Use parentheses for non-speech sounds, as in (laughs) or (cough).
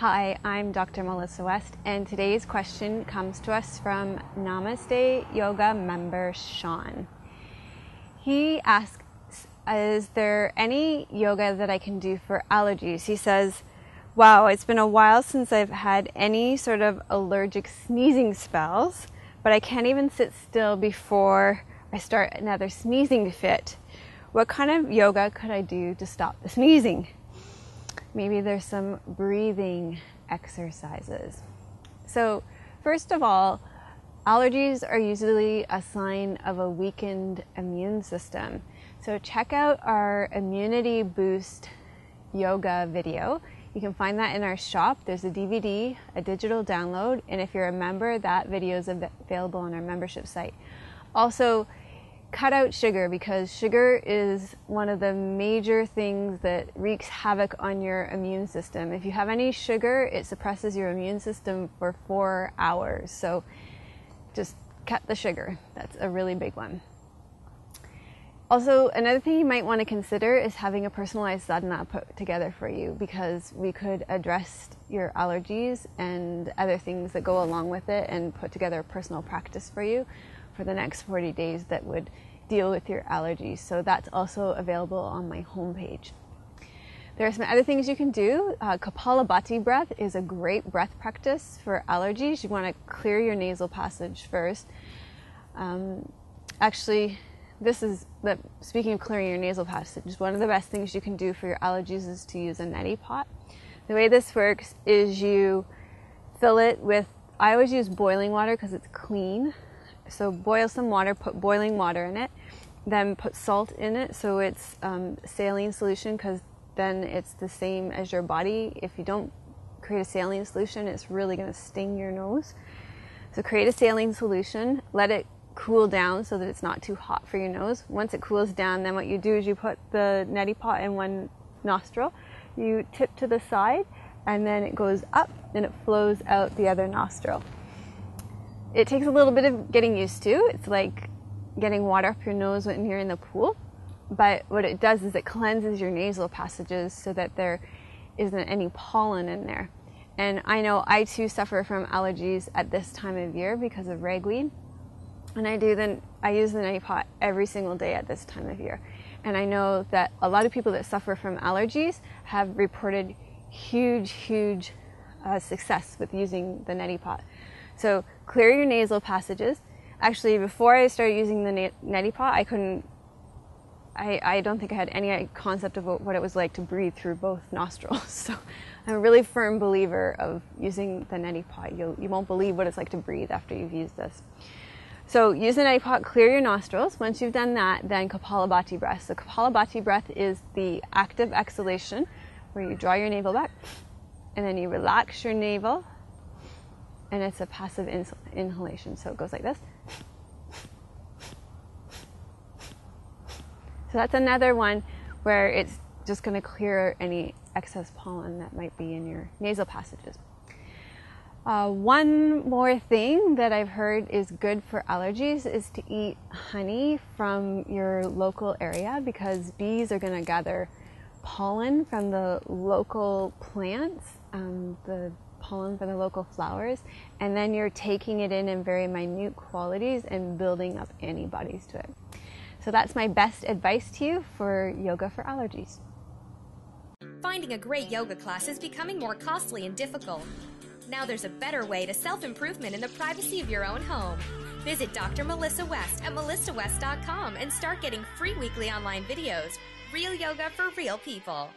Hi, I'm Dr. Melissa West, and today's question comes to us from Namaste Yoga member Sean. He asks, Is there any yoga that I can do for allergies? He says, Wow, it's been a while since I've had any sort of allergic sneezing spells, but I can't even sit still before I start another sneezing fit. What kind of yoga could I do to stop the sneezing? Maybe there's some breathing exercises. So, first of all, allergies are usually a sign of a weakened immune system. So, check out our immunity boost yoga video. You can find that in our shop. There's a DVD, a digital download, and if you're a member, that video is available on our membership site. Also, cut out sugar because sugar is one of the major things that wreaks havoc on your immune system. If you have any sugar, it suppresses your immune system for four hours. So just cut the sugar. That's a really big one. Also, another thing you might want to consider is having a personalized sadhana put together for you because we could address your allergies and other things that go along with it and put together a personal practice for you for the next 40 days that would deal with your allergies. So that's also available on my homepage. There are some other things you can do. Uh, Kapalabhati breath is a great breath practice for allergies. You want to clear your nasal passage first. Um, actually, this is the speaking of clearing your nasal passage. One of the best things you can do for your allergies is to use a neti pot. The way this works is you fill it with. I always use boiling water because it's clean. So boil some water, put boiling water in it, then put salt in it so it's um, saline solution because then it's the same as your body. If you don't create a saline solution, it's really going to sting your nose. So create a saline solution, let it cool down so that it's not too hot for your nose. Once it cools down, then what you do is you put the neti pot in one nostril, you tip to the side, and then it goes up and it flows out the other nostril. It takes a little bit of getting used to. It's like getting water up your nose when you're in the pool. But what it does is it cleanses your nasal passages so that there isn't any pollen in there. And I know I too suffer from allergies at this time of year because of ragweed. And I do then I use the neti pot every single day at this time of year. And I know that a lot of people that suffer from allergies have reported huge, huge uh, success with using the neti pot. So clear your nasal passages. Actually, before I started using the neti pot, I couldn't. I, I don't think I had any concept of what it was like to breathe through both (laughs) nostrils. So I'm a really firm believer of using the neti pot. You'll, you won't believe what it's like to breathe after you've used this. So use the neti pot, clear your nostrils. Once you've done that, then Kapalabhati breath. So Kapalabhati breath is the active exhalation where you draw your navel back and then you relax your navel and it's a passive inhalation. So it goes like this. So that's another one where it's just going to clear any excess pollen that might be in your nasal passages. Uh, one more thing that I've heard is good for allergies is to eat honey from your local area because bees are going to gather pollen from the local plants, um, the pollen from the local flowers, and then you're taking it in in very minute qualities and building up antibodies to it. So that's my best advice to you for yoga for allergies. Finding a great yoga class is becoming more costly and difficult. Now there's a better way to self improvement in the privacy of your own home. Visit Dr. Melissa West at melissawest.com and start getting free weekly online videos. Real yoga for real people.